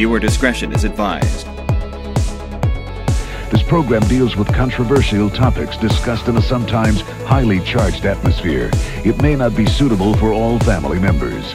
Viewer discretion is advised. This program deals with controversial topics discussed in a sometimes highly charged atmosphere. It may not be suitable for all family members.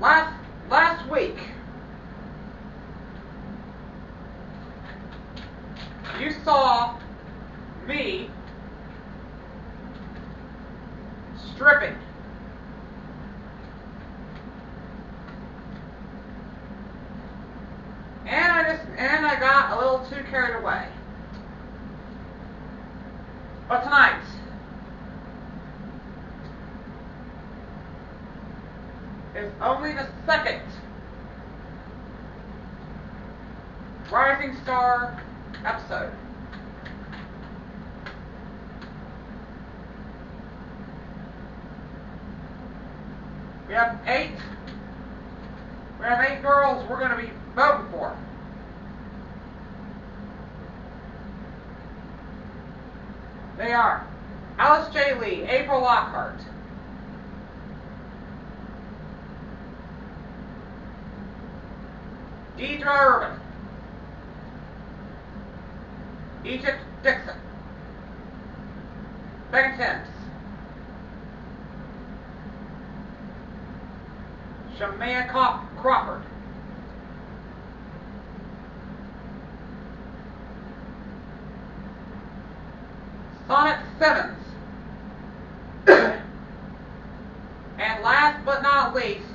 last last week you saw me stripping. and last but not least,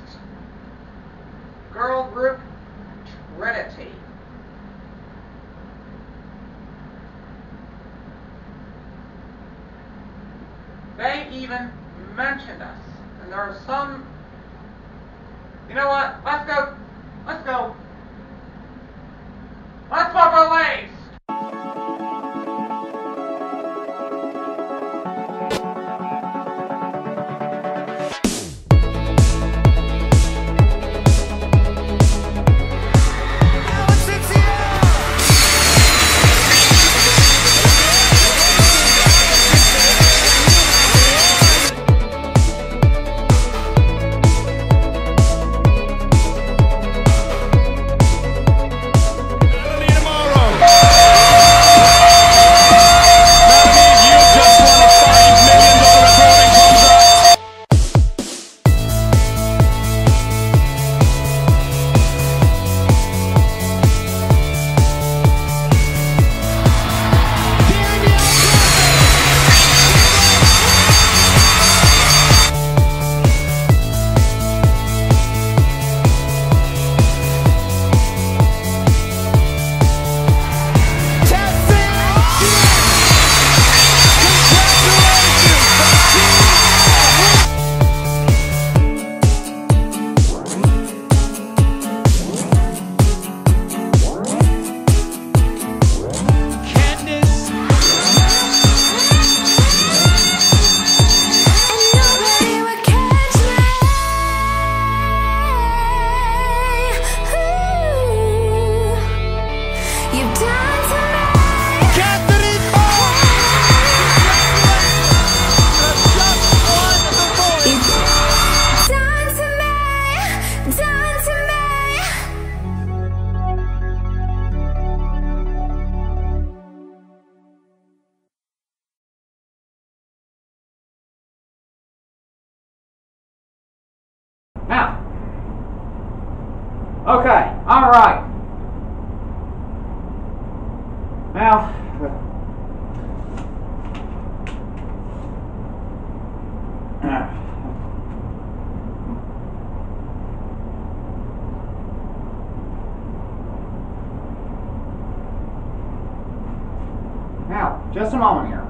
just a moment here.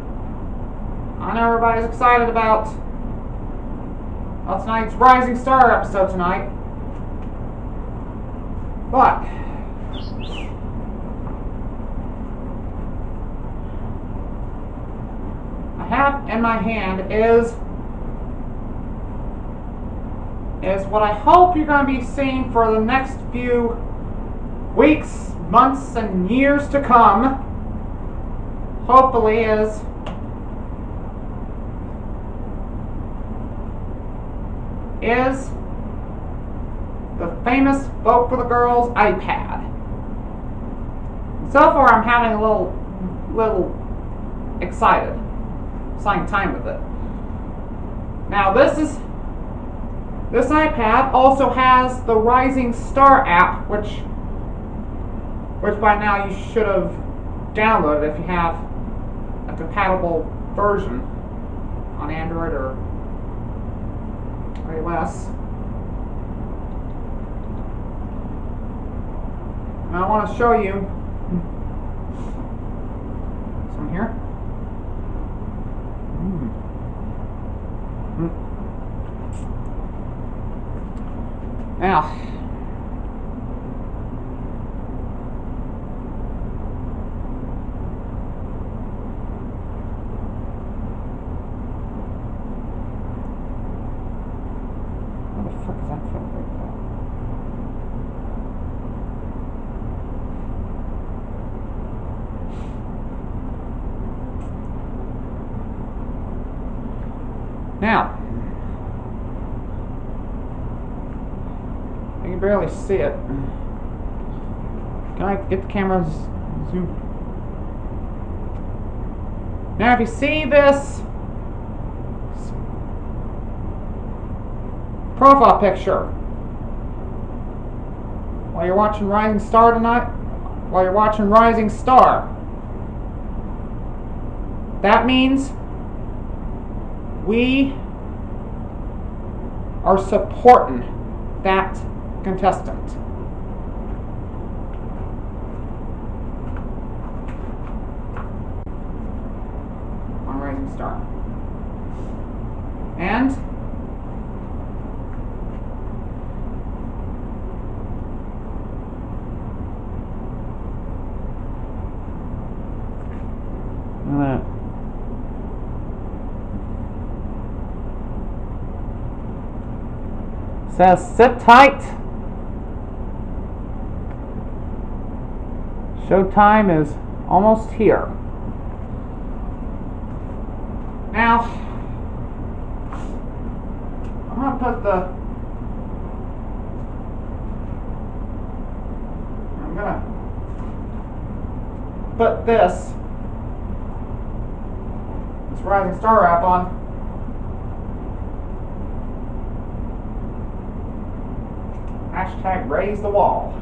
I know everybody's excited about tonight's Rising Star episode tonight. But I have in my hand is is what I hope you're going to be seeing for the next few weeks, months, and years to come. Hopefully is is the famous Vote for the Girls iPad. So far, I'm having a little, little excited, spending time with it. Now, this is this iPad also has the Rising Star app, which, which by now you should have downloaded if you have compatible version on Android or iOS. And I want to show you some here. Hmm. Hmm. Now, What the fuck is that for? Now, see it. Can I get the camera zoom? Now, if you see this profile picture while you're watching Rising Star tonight, while you're watching Rising Star, that means we are supporting that contestant. On Rising Star. And. Says sit tight. Showtime is almost here. Now, I'm gonna put the. I'm gonna put this this Rising Star app on. Hashtag raise the wall.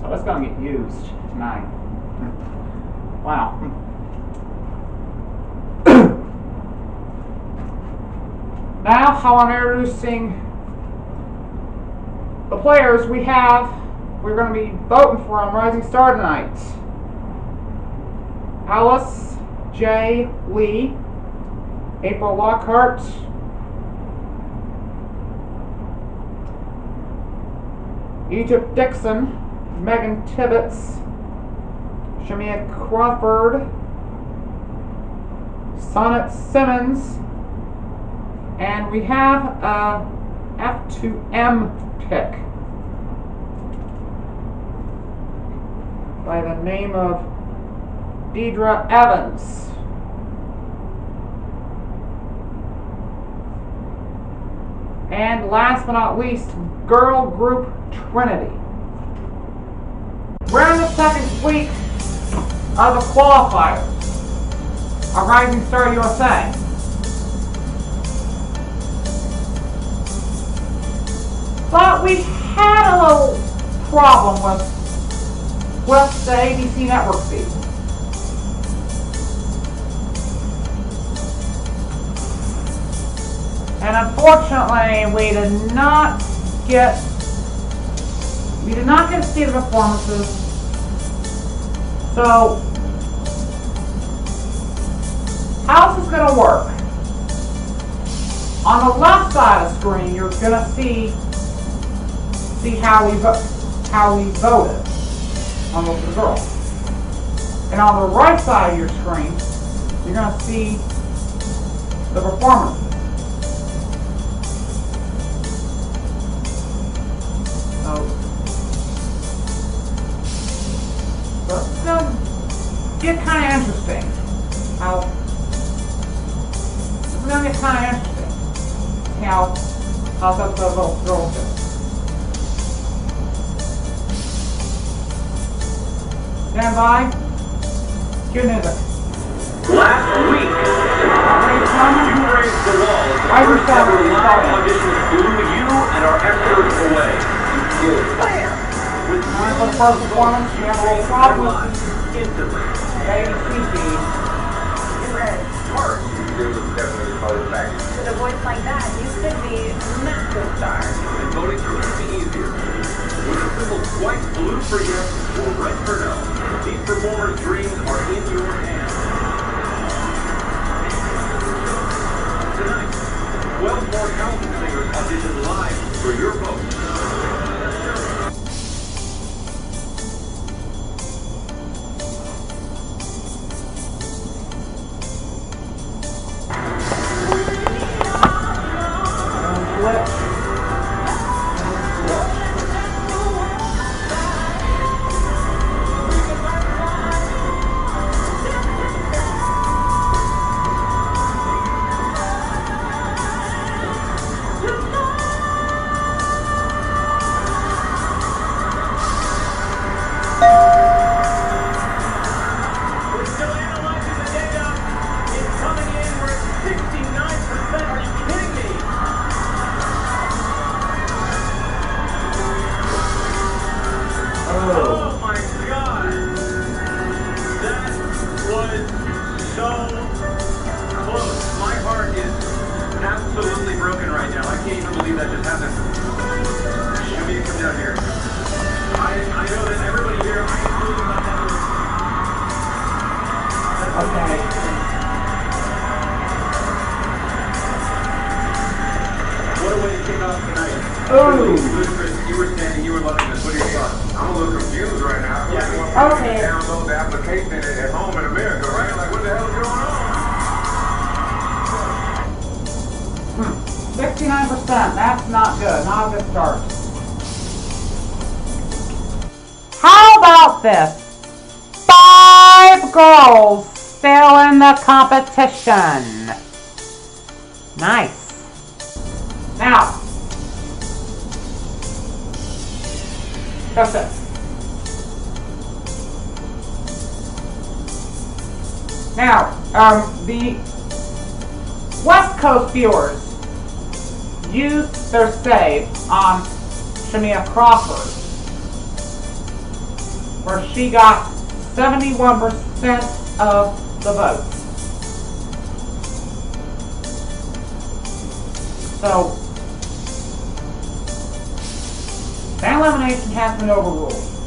so it's gonna get used tonight. Wow. now, how I'm introducing the players we have, we're going to be voting for on Rising Star tonight. Alice J. Lee, April Lockhart, Egypt Dixon, Megan Tibbits, Shameia Crawford, Sonnet Simmons, and we have a F2M pick by the name of Deedra Ervin. And last but not least, girl group Trinitti. In the second week of a qualifier, a Rising Star USA. But we had a little problem with, with the ABC network feed, And unfortunately, we did not get we did not get to see the performances so how this is going to work? On the left side of the screen, you're going to see see how we how we voted on the girls. And on the right side of your screen, you're going to see the performances. Get kind of interesting. How it's gonna get kind of interesting. How how that the little girl do. Stand by. Cue music. Last week, you raised the wall as the I first ever live audition blew you and our experts away. Bam! With Alright, for the first performance, we have a problem instantly. Color back. With a voice like that, you should be a massive star. And voting could be easier. Was the symbol twice blue for yes or red for no? These performers' dreams are in your hands. Tonight, 12 more talented singers audition live for your vote. Percent. That's not good. Not a good start. How about this? Five girls still in the competition. Nice. Now, that's it. Now, um, the West Coast viewers used their save on Shameia Crawford, where she got 71% of the votes. So, that elimination has been overruled.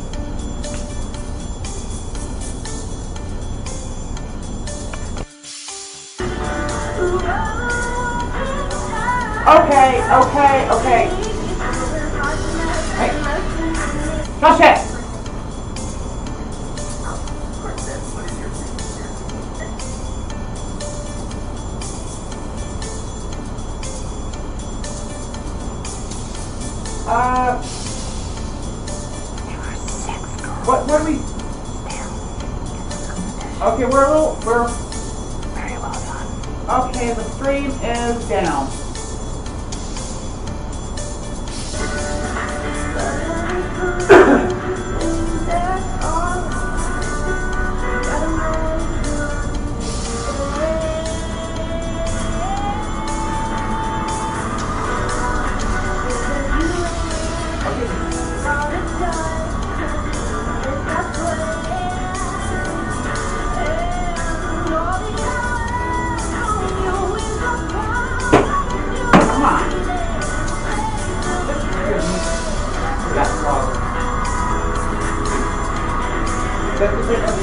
Okay, okay, okay. Hey. Touch it! Uh. What, what do we. Okay, we're a little. We're. Very well done. Okay, the stream is down.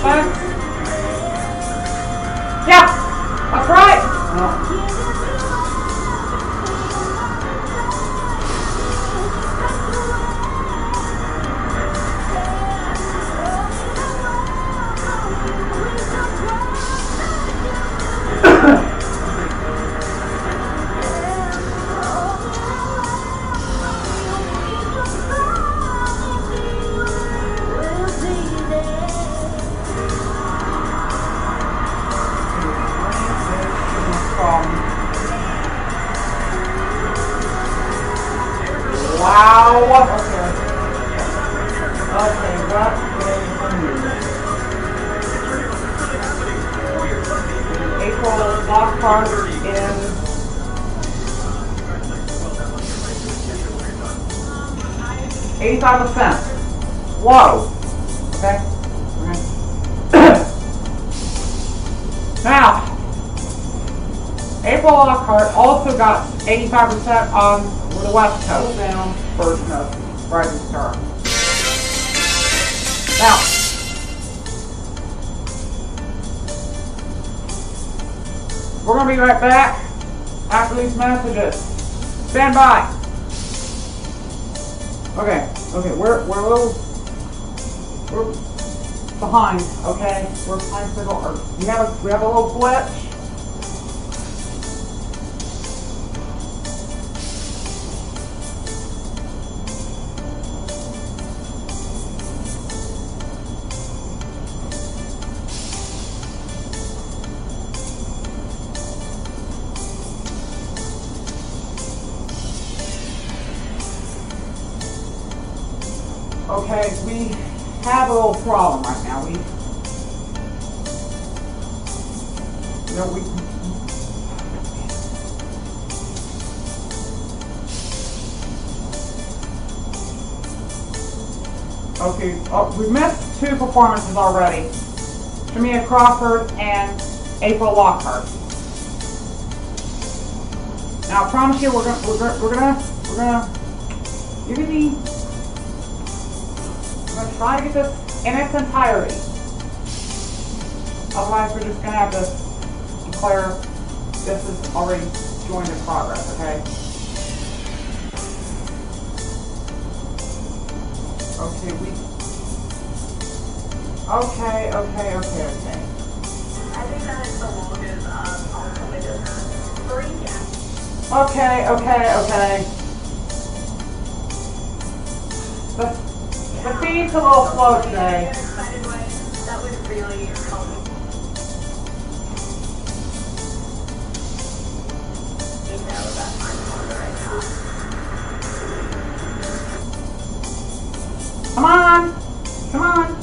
哎85 percent on the west coast. Down first of right Star. Now. We're going to be right back after these messages. Stand by. Okay, okay, we're, we're a little, we're behind, okay? We're behind Signal Earth. We have a, we have a little glitch. Okay, we have a little problem right now. We, you know, we. Okay, oh, we missed two performances already. Shameia Crawford and April Lockhart. Now, I promise you, we're gonna, we're gonna, we're gonna, we're gonna give you the I'm to get this in its entirety. Otherwise, we're just going to have to declare this is already joined in progress, okay? Okay, we... Okay, okay, okay, okay. I think that is the longest um, also windows. Three, yeah. Okay, okay, okay. The feed's a little slow today. That would really help me. Email about my right now. Come on! Come on!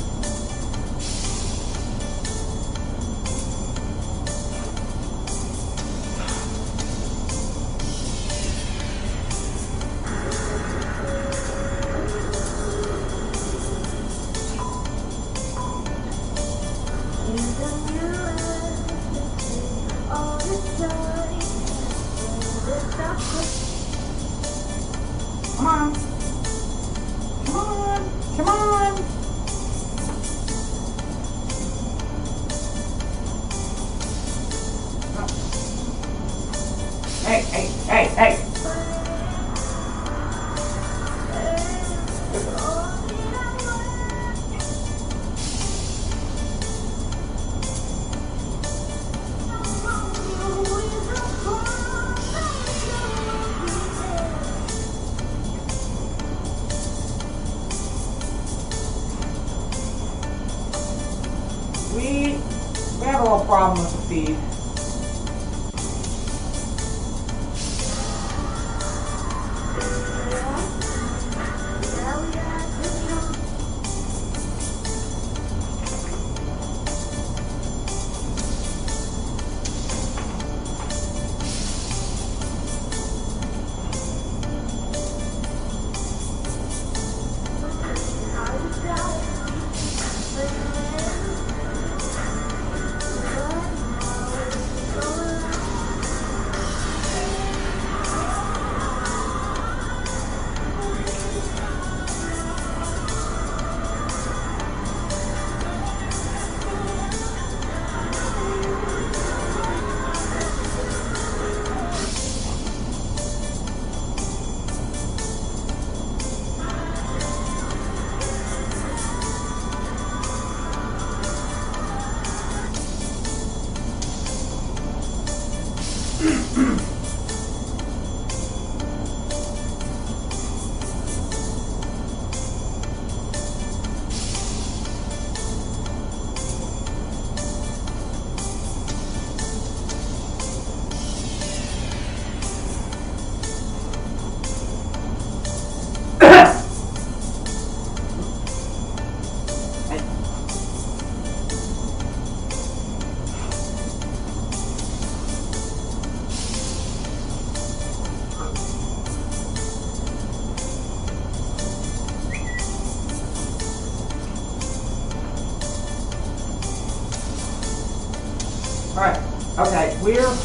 We're...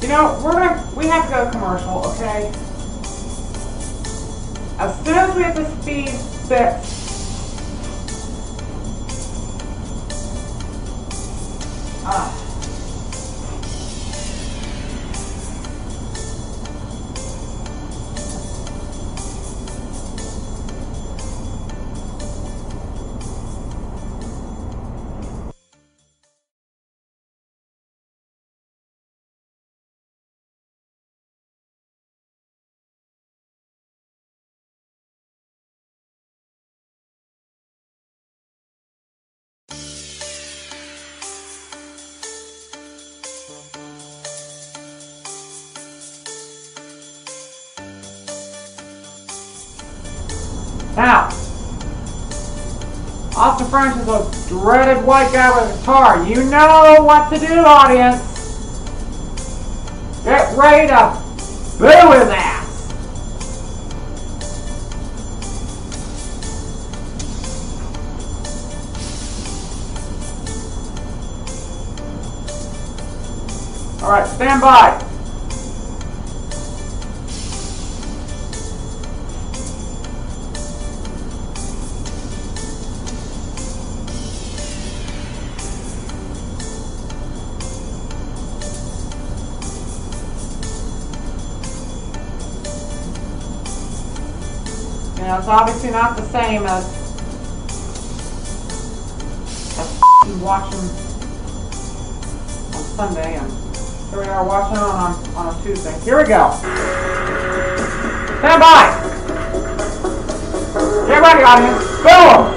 You know, we're gonna... We have to go commercial, okay? As soon as we have the speed fixed... French is a dreaded white guy with a guitar. You know what to do, audience. Get ready to boo his ass. All right, stand by. It's obviously not the same as, f***ing watching on Sunday, and here we are watching on, on a Tuesday. Here we go. Stand by. Get ready, audience. Boom!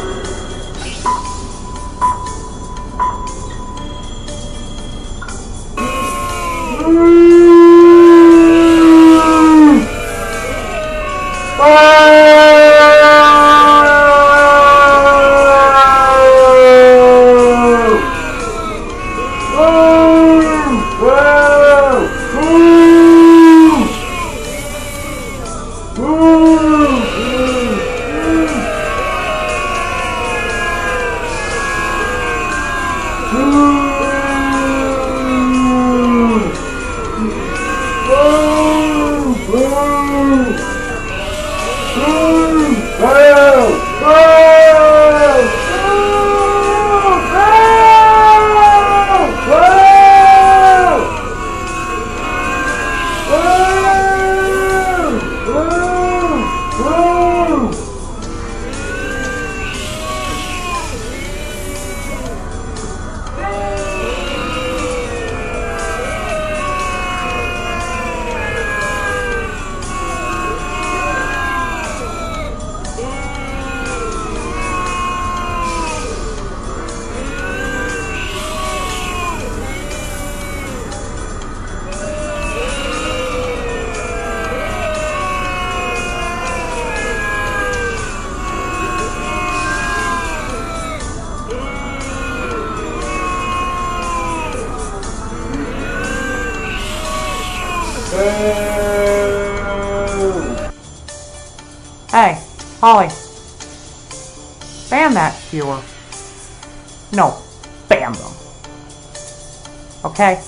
Okay?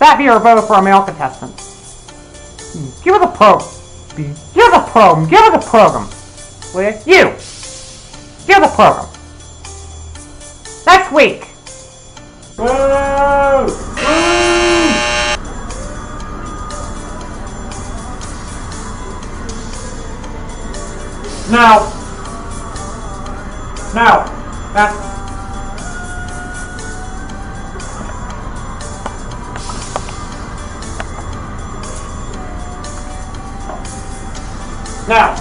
That viewer voted for a male contestant. Hmm, Give her the pro. Give her the program. Give her the program. You? You. Give her the program. Next week. Now. Now. That's. Now.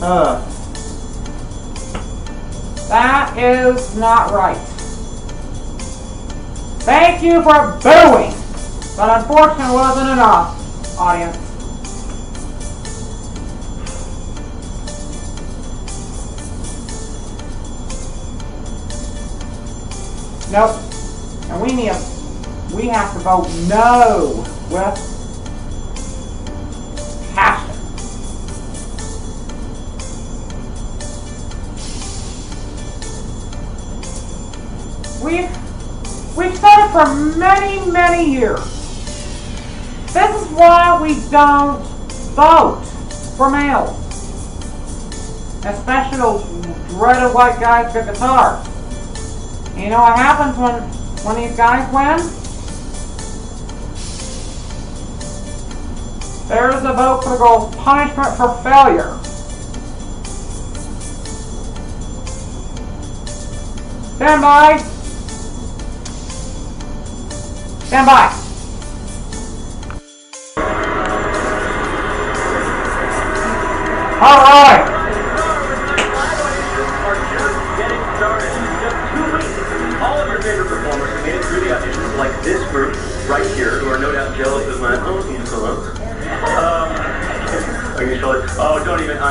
Uh. That is not right. Thank you for booing! But unfortunately, it wasn't enough, audience. Nope. And we need a, we have to vote no with passion. We've, we've said it for many, many years. This is why we don't vote for males. Especially those dreaded white guys with guitars. You know what happens when, when these guys win? There's a vote for the girls' punishment for failure. Stand by. Stand by. All right.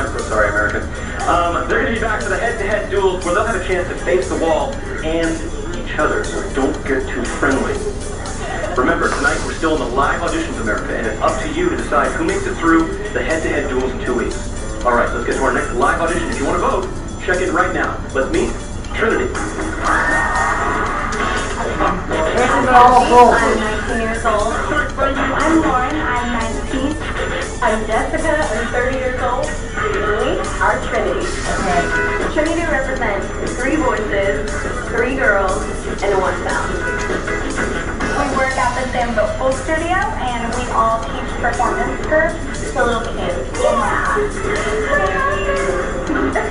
So sorry, American. Um, they're going to be back for the head-to-head duels where they'll have a chance to face the wall and each other, so don't get too friendly. Remember, tonight we're still in the live auditions, America, and it's up to you to decide who makes it through the head-to-head duels in two weeks. All right, let's get to our next live audition. If you want to vote, check in right now. Let's meet Trinitti. This is I'm 19 years old. I'm Lauren. I'm 19. I'm Jessica. I'm 30 years old. We are Trinitti. Trinitti represents three voices, three girls, and one sound. We work at the Sam Vocal Studio, and we all teach performance curves to little kids.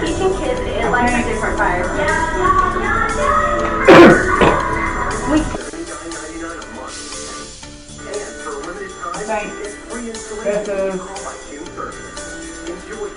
Teaching kids is like a different fire. We $99.99 a month. And a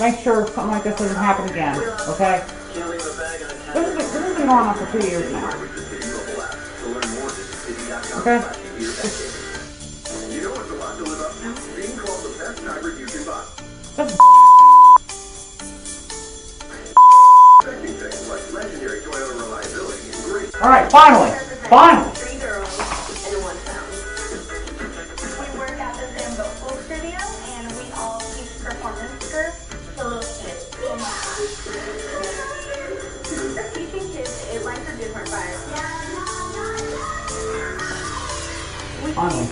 Make sure something like this doesn't happen again. Okay? This has been, been going on for two years now. The City mobile app. Same.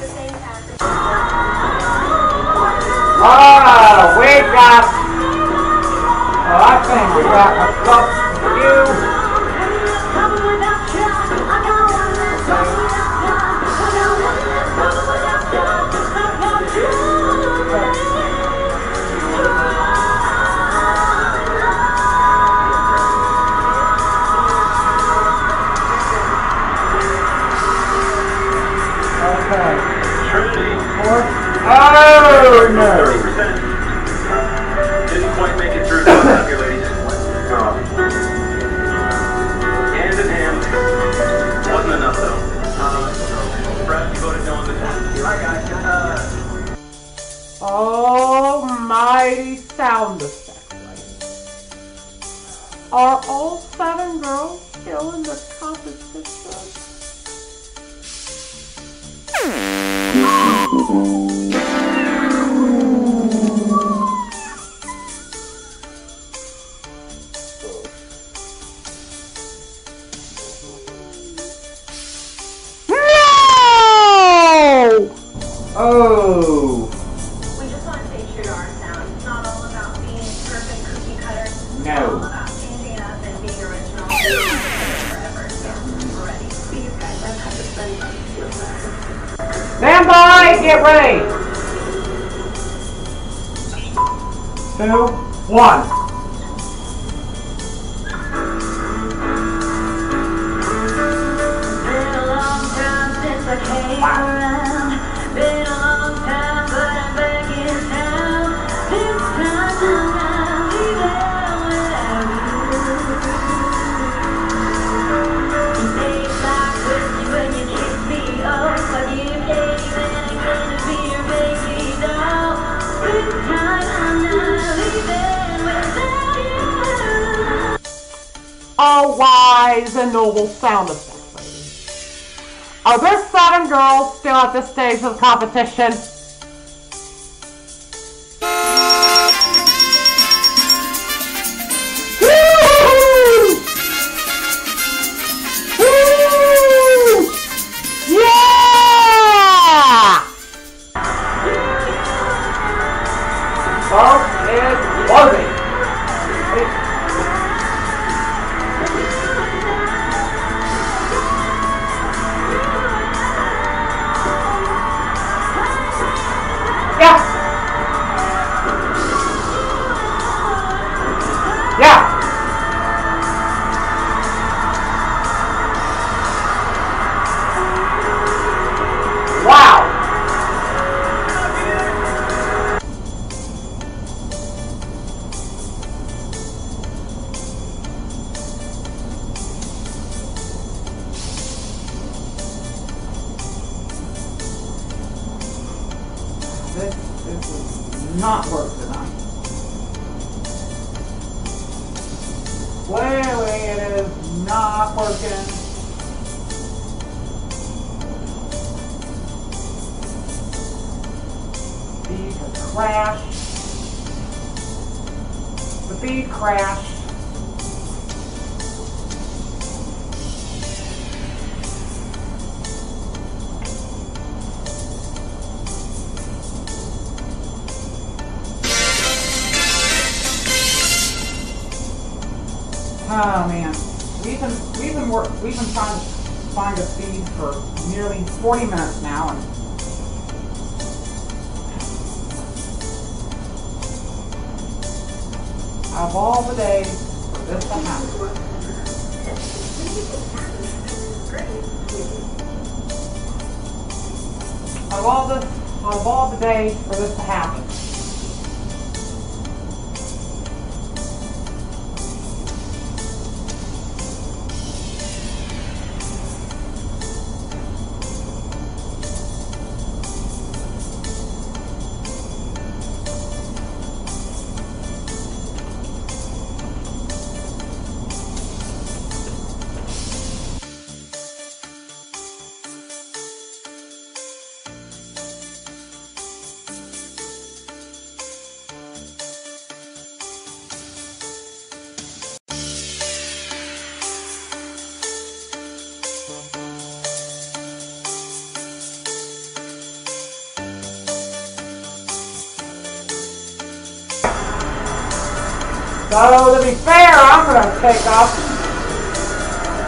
Ah, we got. Well, I think we got a cup for you. Oh no. 30%. Didn't quite make it through. Hand. Wasn't enough, though. Brad, you voted no on Almighty sound effect. Are all seven girls still in the competition? Of competition? Oh man, we've been we've been work, we've been trying to find a feed for nearly 40 minutes now, and of all the days for this to happen. Of all the of all the days for this to happen. So to be fair, I'm gonna take off.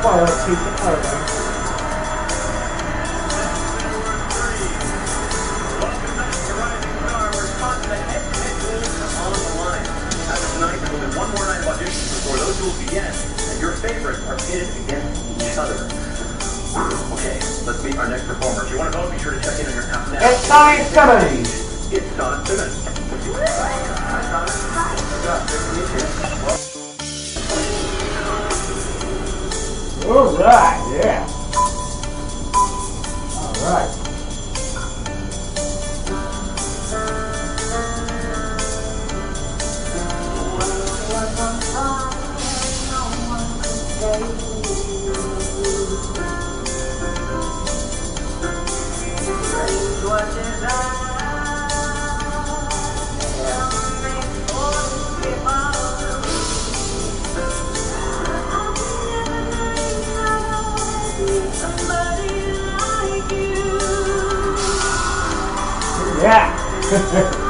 Well, let's keep the program. Welcome back to Rising Star, where spots the head-to-head duels on the line. Tonight, there will be one more night of auditions before those duels begin, and your favorites are pitted against each other. Okay, let's meet our next performer. If you want to vote, be sure to check in on your app now. It's Sonnet Simmons. It's Sonnet Simmons. Sonnet. Good to. All right, yeah.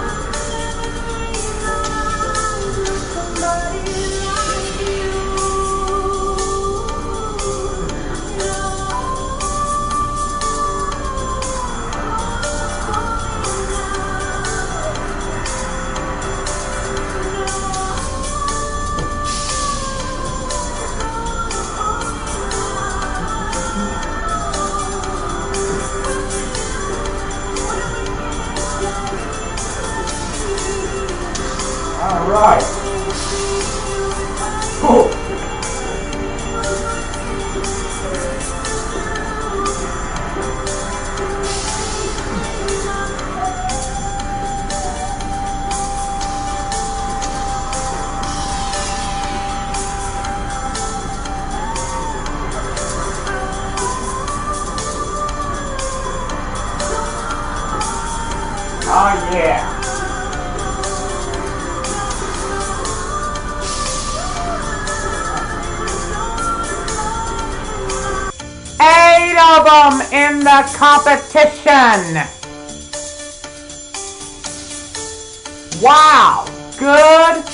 All right. the competition. Wow, good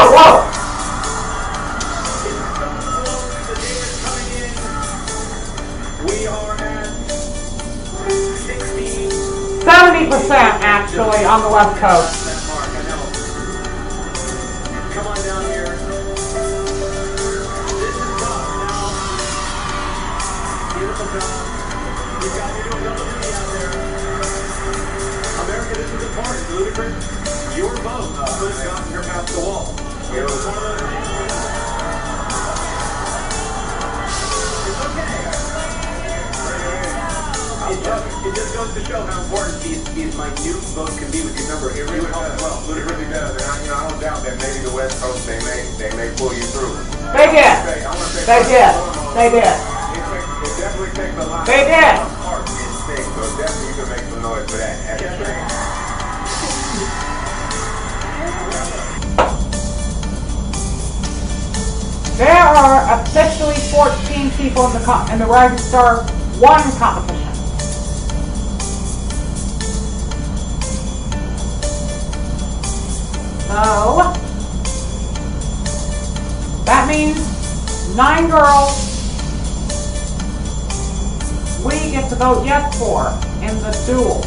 whoa, whoa! Seventy percent, actually, on the left coast. register one competition. So, that means nine girls we get to vote yes for in the duel.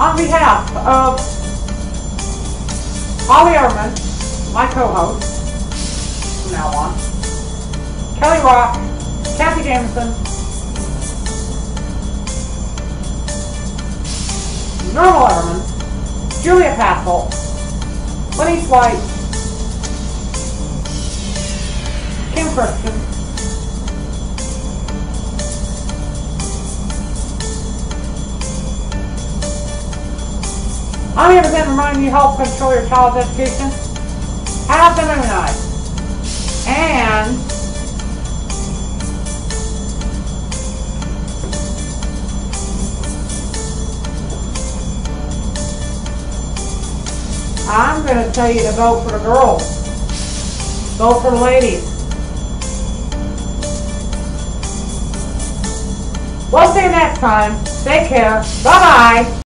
On behalf of Holly Ehrman, my co-host, from now on, Kelly Rock, Kathy Jameson, Normal Everman, Julia Pascal, Lenny White, Kim Christian, I'm here to remind you help control your child's education. Have them immunized. And I'm going to tell you to vote for the girls. Vote for the ladies. We'll see you next time. Take care. Bye-bye.